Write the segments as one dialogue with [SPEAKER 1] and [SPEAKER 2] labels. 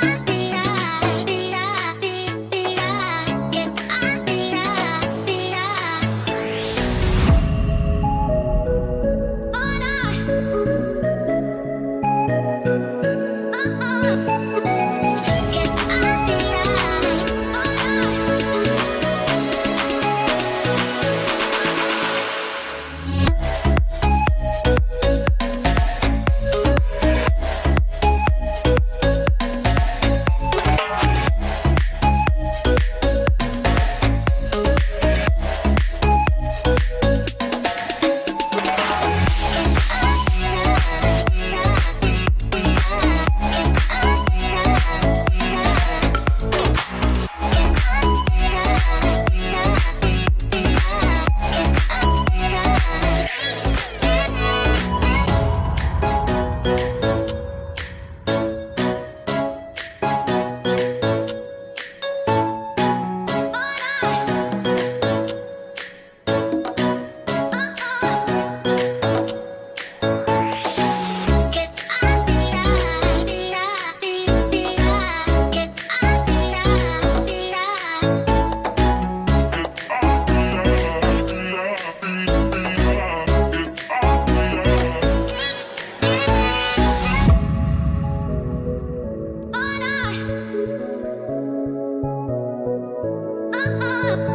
[SPEAKER 1] Bye.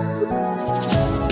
[SPEAKER 1] Up.